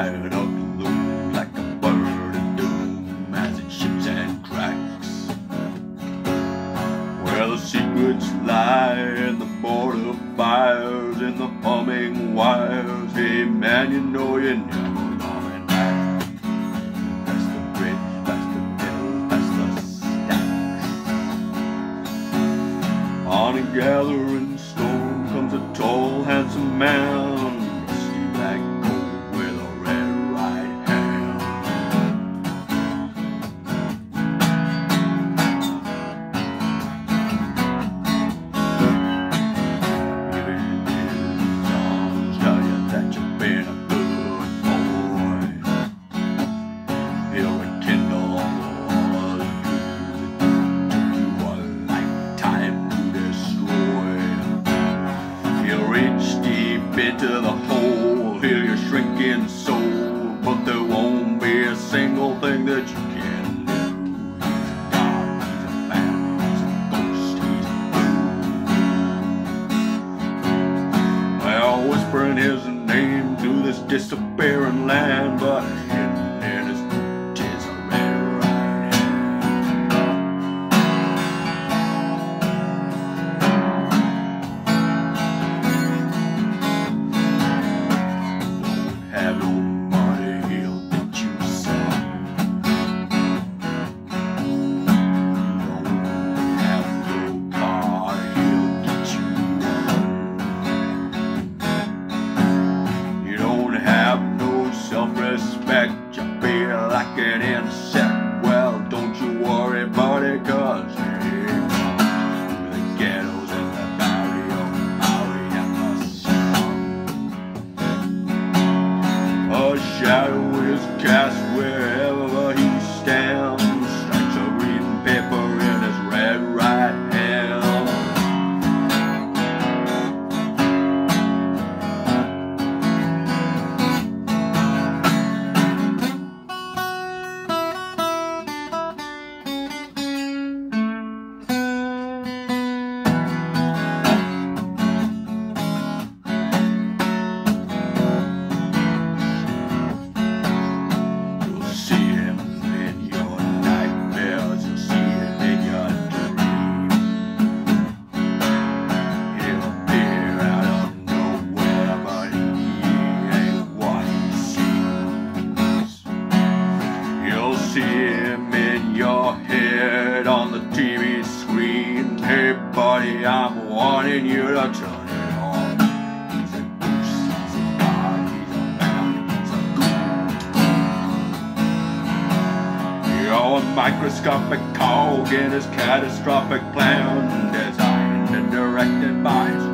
right up the loop like a bird of doom as it ships and cracks. Where the secrets lie in the border fires in the humming wires. Hey man, you know you never. On a gathering storm comes a tall, handsome man land, but uh, see him in your head on the TV screen. Hey, buddy, I'm wanting you to turn it on. He's a goose, he's he's a man, he's a goon. You're a microscopic cog in his catastrophic plan, designed and directed by his